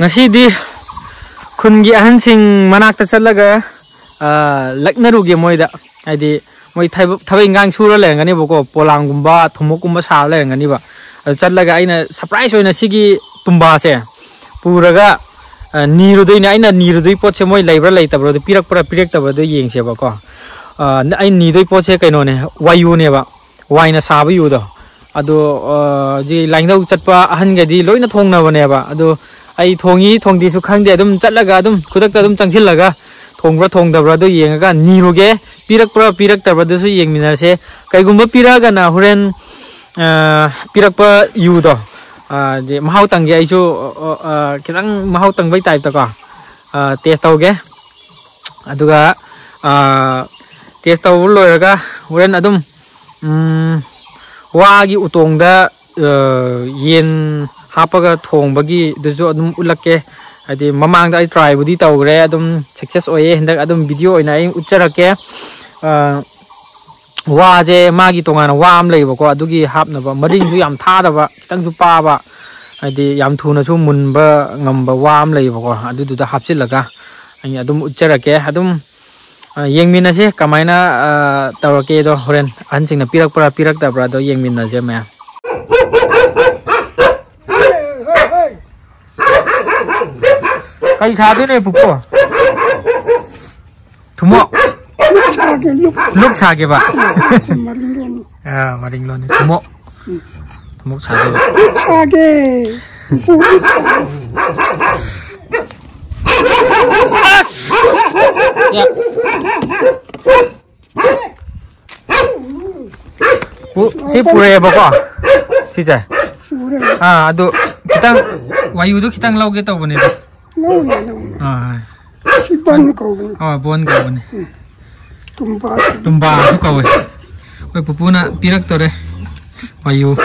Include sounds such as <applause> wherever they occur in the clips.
ngasi di khungi ahan sing manak ta chalaga laknaruge moida adi moi thai thai ngang sura le ngani boko polang gumba thumuk gumba sa le ngani ba chalaga aina surprise oina sigi tumba se puraga niru doi na aina niru doi pot se moi laibra lai tabro de pirak pura pirak tabro de yeng se ba ko ai ni doi pot se kaino ne wayu ne ba waina sa ba yu do ado ji laingdau chatpa ahan ga di loina thong na ba ne ba ado ai thongi thongdi su khangde adum chatlaga adum khudak adum changchilaga thongbra thongdabra do yengaga niroge pirak pra pirak tabra do su yengminar se kaigumba piraga na huren pirak pa yu do je mahau tangge ai chu kirang mahau tang bai type ta ka test tauge aduga test tau loiraga huren adum wagi utongda yen hapaga thongbagi duju adum ulake. Adi mamangda ai try budi tawgre adum success oye, hendak adum video oina ai ucharake. Ah, wa je magi tongana wa am leibo ko adugi hapnaba, maring su yam thadaba, kitang su paba. Adi yam thuna ba munba, ngamba wa am leibo ko adu du da hapsilaga. Ai adum ucharake, adum ah, yengminase kamaina ah, tawrake do, horen anjingna pirak para pirak minh do chứ ma cây sao thế này phục của à? thú mọ lúc xa kìa bạn à mà đình luôn thú mọ thú mọ xa kìa bạn xa kìa dạ Bu, si pure ko? Si cha. Ah, ado kita wayu do kita lau ke tau bane. lâu này lâu này À, si ban cầu à bon ka bane. tum ba Tumba su ka we. We pupuna pirak to re. Wayu.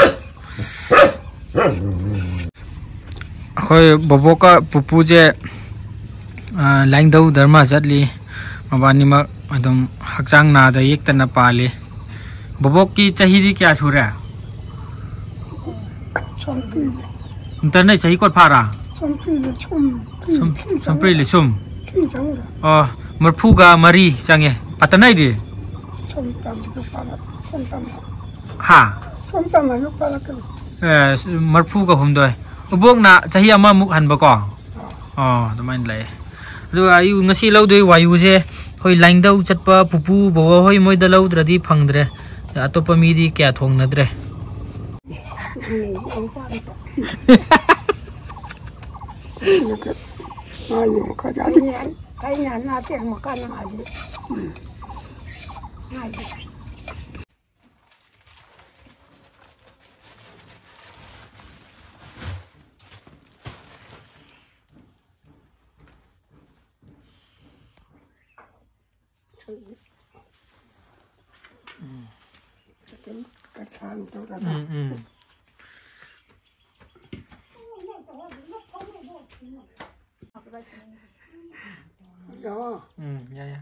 Khoi boboka pupu je laing dau dharma zatli mabani ma adum hakchang na da yek tan pale. Bobok ki chahi di kya sura? Xong khi Internet này chahi kot phara. xong khi là chung khi Sum khi sampri le sum. khi xong là Ờ, marphuga mari change. Patanai di. xong tam cái pha là xong tam Ha. xong tam là cái pha là cái Eh, marphuga humdoi. Ubok na chahi ama muk han ba ko. Ờ, tamain lai. Adu ayu ngasi lau doi wayu je hoi lain dau chatpa pupu bo hoi moi da lau dradi phangdre. Atopa mi di kya thong na dre. nó cái ai mà cái giá trị cái nhà na tiền mà cái nào gì này cái cái sàn chỗ đó Ừ ừ. đó Ừ, ya ya.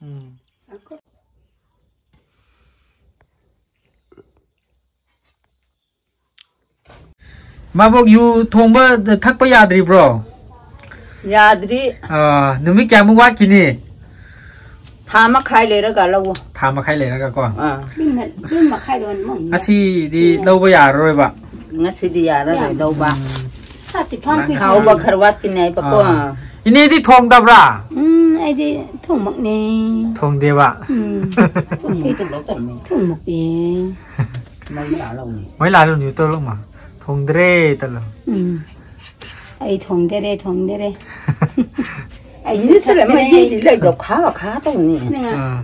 Ừ. nó có Mabok yu thongba thakpa yadri bro. 야들이 Ờ, numi kya mu wa kini. 다 막하이 내려가 라고 Tha ma khai le na ka ko. 어 Bên mà bên mà khai đoàn mỏng Asi di lau ba ya rồi ba. ngasi dia ra đâu ba sao chỉ phong quy khâu ba kharwat ki nei pa ko Ini di thong da bra. ừ ai đi thùng mọc nè Thong de ba. ừ ki to lo tam thùng mọc bè mai la lo ni Mới là luôn nhiều tôi luôn mà. Thong dre ta luôn. ừ ai thùng đây đây thùng đây đây ai ni se le mai di le go kha ba kha to ni nè ngà Ờ.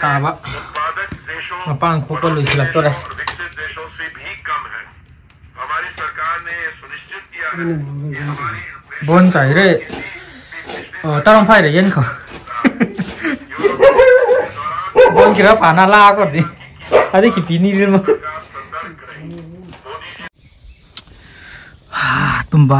पाँच सौ रुपए कर दी याद रखना चाहिए ये भारत में एलपीजी की Mok sa ba. उत्पादक देशों Mapang ko pa lu sila to re. और विकसित देशों से भी कम है हमारी सरकार ने ये सुनिश्चित किया है कि हमारी inflation Bon chai re. Ờ tao không phải để yên không. Bon kira pa na la ko di. Adi ki pini rin mo. का संदर्भ करें Ah, tumba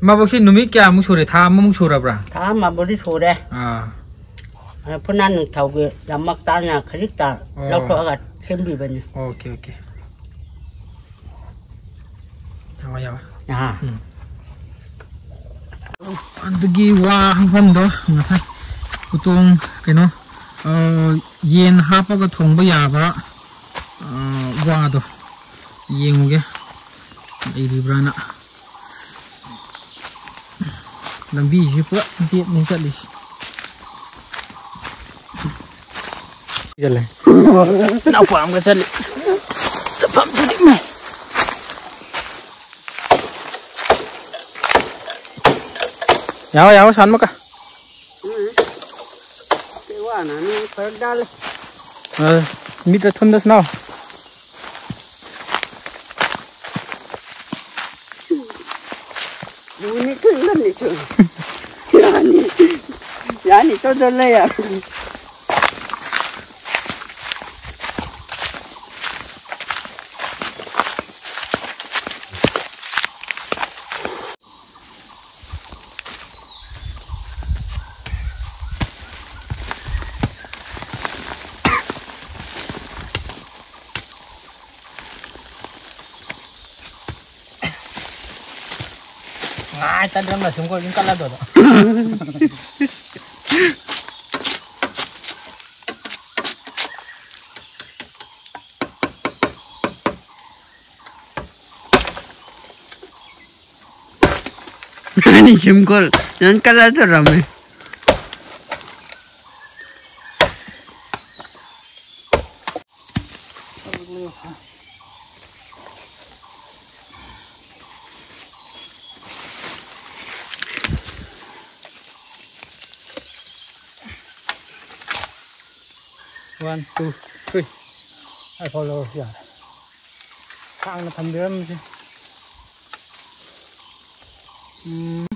마복씨 놈이 게 아무 소리 다 아무 소리라 다 마복이 소리 아 푸나는 타고 남막 따냐 그릭 따 럭터가 챔비버니 오케이 오케이 야와 야와 아 안드기 와 한번더 나사이 보통 그노 어옌 하버가 통보 야바 어 와도 이행우게 이리브라나 Lambi <laughs> je cái cincin ni kat lis. Jalan. Nak Yao Yao, kat lis. Cepat balik mai. này, yawa san maka. Kewan mít pergal. thun thundas now. 눈이 틀렸네 좀. 야니 야니 떠들래야. Tan rang na sungkol yung kalado. 아니 숨골 난 깔라더라며 아이고 one, two, three. I follow, yeah. Thang nó thầm đếm chứ. Mm.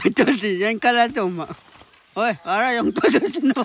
<laughs> tôi chỉ anh cái là chồng mà. Ôi bà ra dùng tôi tôi xin lỗi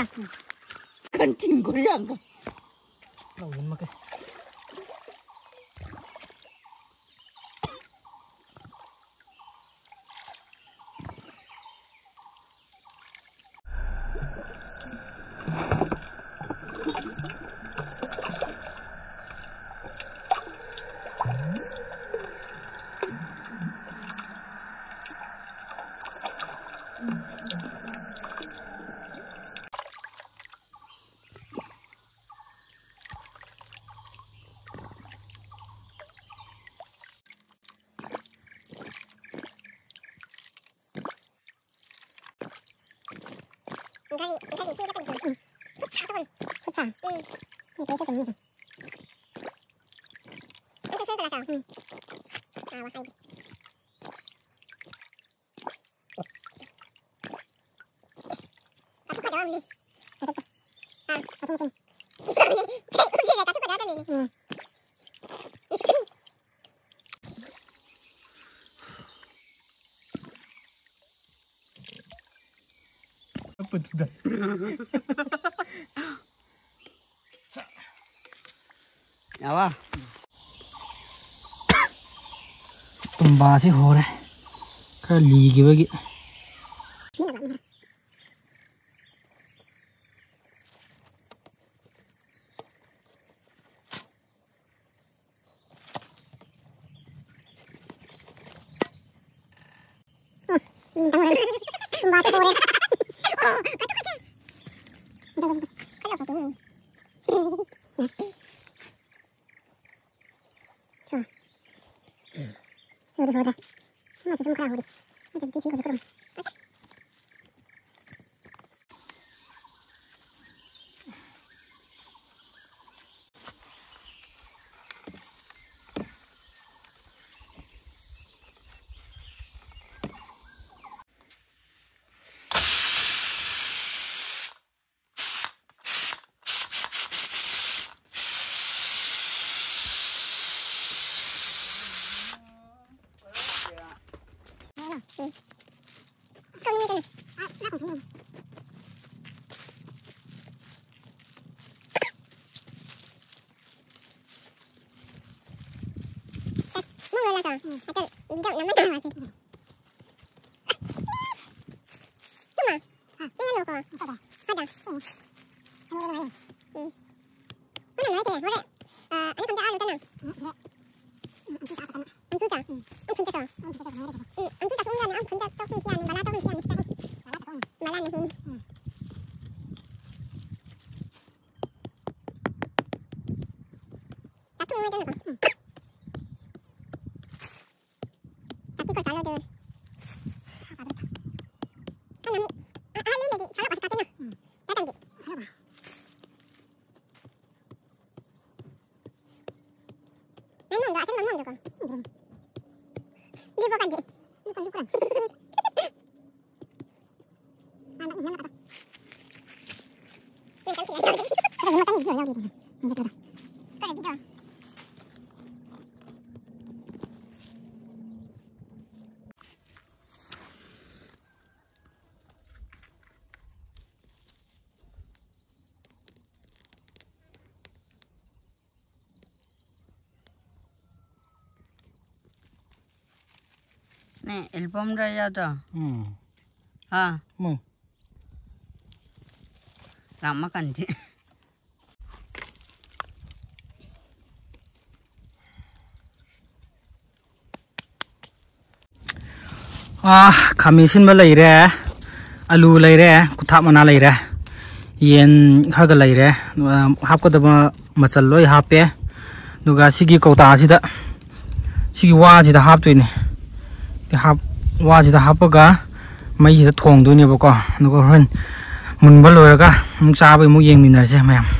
왔군. 큰 뒹굴이 안 가. 나못 먹어. 你个嗯嗯你等一下嗯我 야와 좀 맛이 호래 그 리기백이 음, 맛이 호래 약간 미정 남만 나와서 수마 왜 놓고 하자 하자 응 응. 오늘 너한테 뭐래? 아, 아니 감자 알로 되나? 응, 그래. 안 주자, 안 주자. 응, 안 주자. 안 주자, 안 주자. 응, 안 주자. 동안 안 감자 떡은 지 아니 말아 떡은 지 아니. 말아 말아 내 힘이. 응. 나쁜 거 되는 거. 응. नाही एल्बम राजा हा मग रामाकांतची खामी सिनब लेर आलू लेर कुथा मना लेर यन खरग लेर हापकदब मचल लो हापे कौता सिदा सिगी ทับมานาเลยแร่เย็นข้าก็เลยแร่ฮับก็จะมาม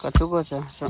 搞出国去，是。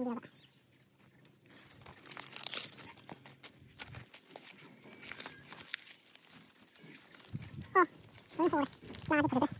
Dùng đi đâu bạc. Ô, đúng rồi. La đi thử đi. Đó,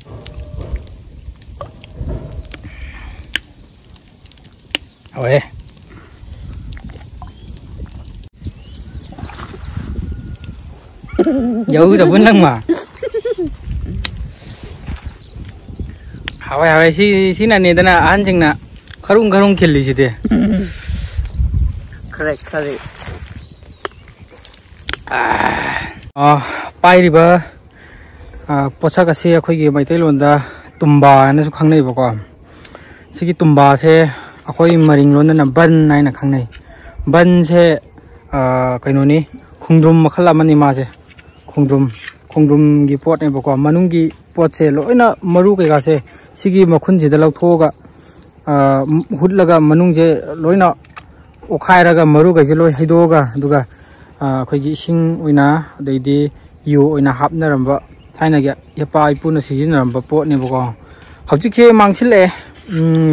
એવું છે બુંદંગમાં હવે હવે સી સીના ને તને આંજિંગના ખરું ખરું ખેલી છે તે ખરે ખરે પાꯏꯔꯤꯕ ꯄꯣꯠꯁꯛ ꯑꯁꯤ ꯑꯩꯈꯣꯏꯒꯤ ꯃꯩꯇꯩꯂꯣꯟꯗ tumba hainasuk khangnei bako sigi tumba se akhoi maring lon na ban nai na khangnei ban se kaino ni khungdrum makhala mani ma se khungdum khungdum gi pot ne bako manung gi pot se loina maru ke ga se sigi makhun ji da lo tho ga hut laga manung je loina okhai raga maru ga je loi hido ga duga khoi gi sing oina dei de yu oina hap na ram ba thaina ga pa ipu na sijin ram ba pot ne bako hajik se mangsil le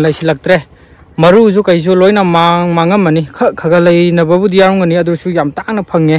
lai silak tre maru ju kai ju loina mang mangam mani kha khaga lai na babu diang ngani adu su yam ta na phange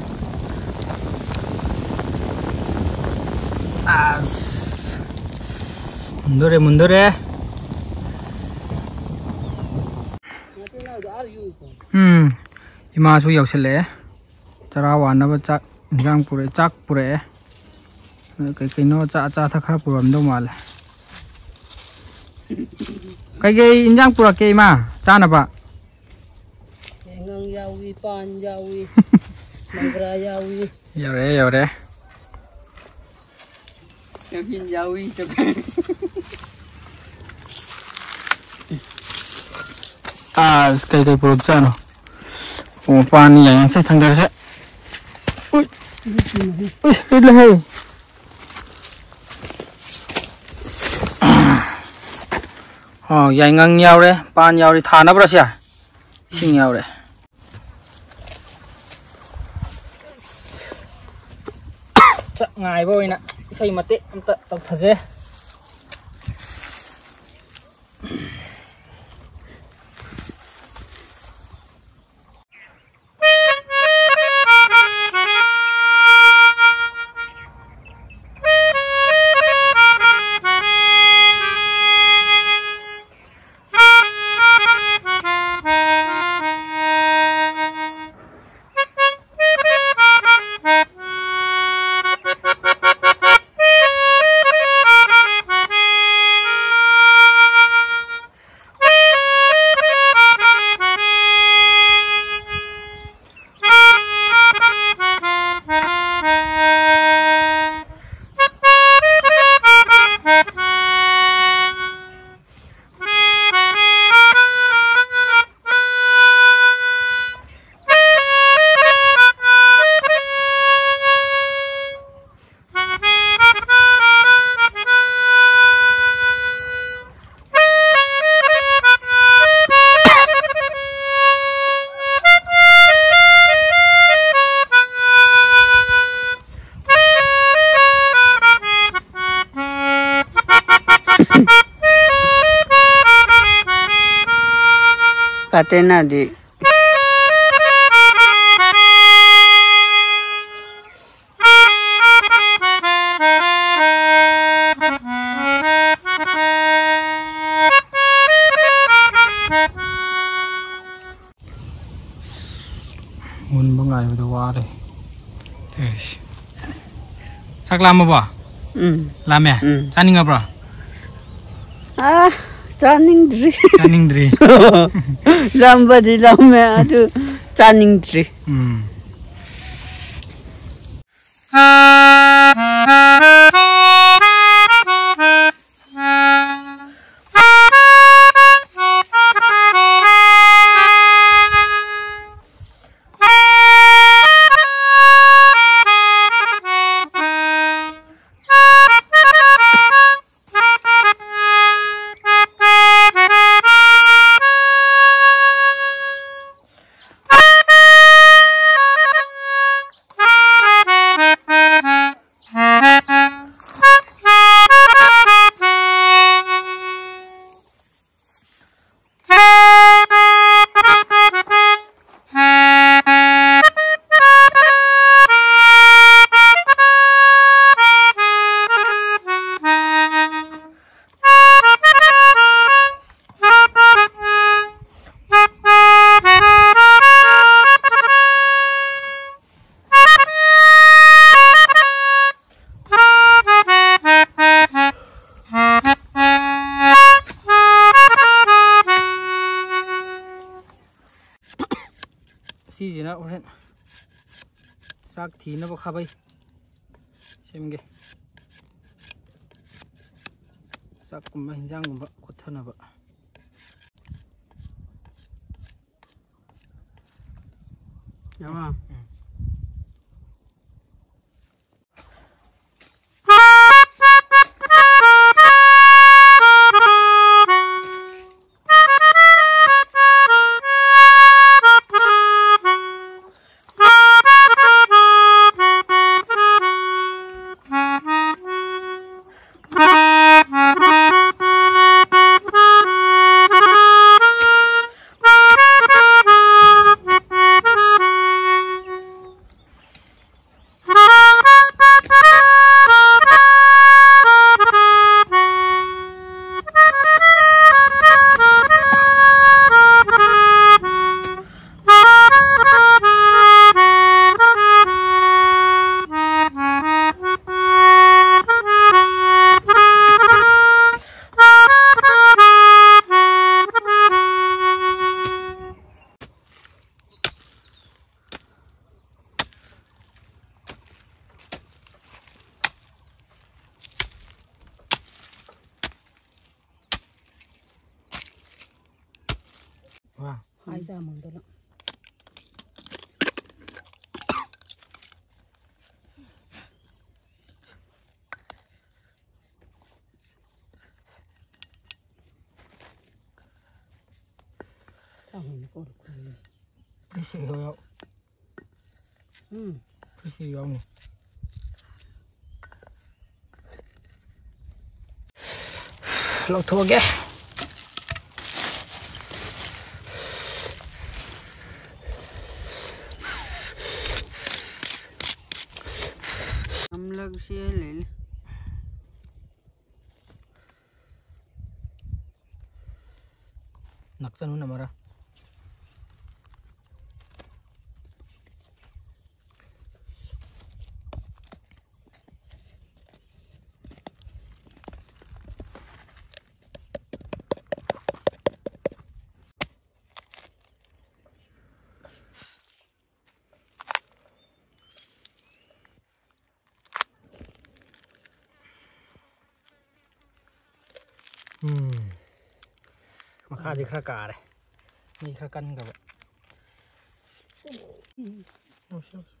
ꯃꯨꯟꯗꯣꯔꯦ ꯃꯨꯟꯗꯣꯔꯦ ꯎꯝ ꯏꯃꯥꯁꯨ ꯌꯧꯁꯤꯜꯂꯛꯑꯦ ꯆꯔꯥ ꯋꯥꯅꯕ ꯆꯥꯛ ꯏꯟꯖꯥꯡ ꯄꯨꯔꯛꯑꯦ ꯆꯥꯛ ꯄꯨꯔꯛꯑꯦ ꯀꯩ ꯀꯩꯅꯣ ꯑꯆꯥ ꯑꯆꯥ ꯑꯊꯛ ꯈꯔ ꯄꯨꯔꯝꯗꯧ ꯃꯥꯜꯂꯦ ꯀꯩꯀꯩ ꯏꯟꯖꯥꯡ ꯄꯨꯔꯛꯀꯦ ꯏꯃꯥ ꯆꯥꯅꯕ cho khi dâu cho à cái cái bột ra nó. Ủa pan này anh sẽ thằng đó sẽ ui ui hết hay. Ờ dài ngang nhau đấy. Pan nhau đi thả nó ra xem xin nhau đấy. Chậm ngày vôi nè. ꯏꯁꯩ ꯃꯇꯦꯛ ꯑꯝꯇ ꯇꯧꯊꯖꯦ Atenadi. Mun bangai udah wale. Terus. Sak lama ba? Hmm. Lama ya? Hmm. Sani nggak bro? 짜닝드리. 짜닝들이. <laughs> 람바디 람에 아주 짜닝들이. 음. 음. ꯆꯥꯛ ꯊꯤꯅꯕ ꯈꯥꯕꯩ ꯁꯦꯝꯒꯦ ꯆꯥꯛꯀꯨꯝꯕ ꯍꯤꯟꯖꯥꯡꯒꯨꯝꯕ ꯈꯣꯠꯊꯅꯕ Dạ. lågt. อาจจะค่ากาเลยมีค่ากันกับ Oh, shucks.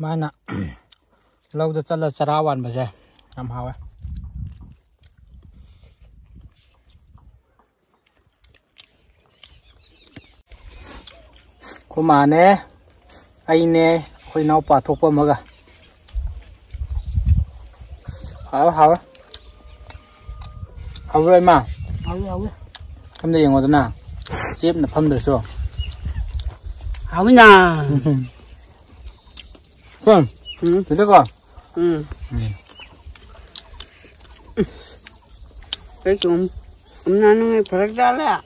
ꯁꯨꯃꯥꯏꯅ ꯂꯧꯗ ꯆꯠꯂ ꯆꯔꯥ ꯋꯥꯟꯕꯁꯦ ꯌꯥꯝ ꯍꯥꯎꯋꯦ ꯈꯨꯃꯥꯅꯦ ꯑꯩꯅꯦ ꯑꯩꯈꯣꯏ ꯏꯅꯥꯎꯄꯥ ꯊꯣꯛꯄ ꯑꯃꯒ ꯍꯥꯎ ꯍꯥꯎ ꯍꯧꯔꯣ ꯏꯃꯥ ꯍꯧꯋꯤ ꯍꯧꯋꯤ ꯁꯣꯝꯗ ꯌꯦꯡꯉꯣꯗꯅ ꯆꯦꯞꯅ ꯐꯝꯗ꯭ꯔꯁꯨ ꯍꯥꯎꯏꯅ con. Ừ. Thấy được không ừ. Cái chúng chúng nó nó phải ra là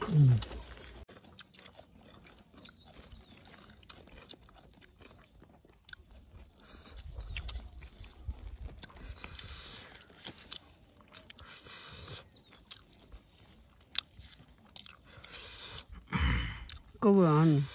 Go on.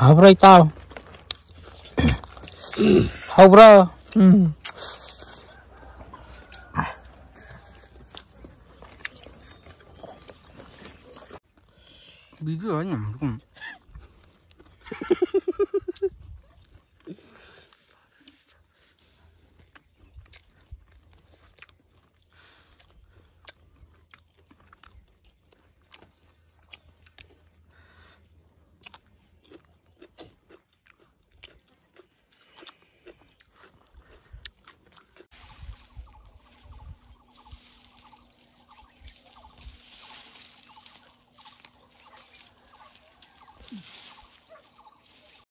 Habra itaw. Habra. Mm.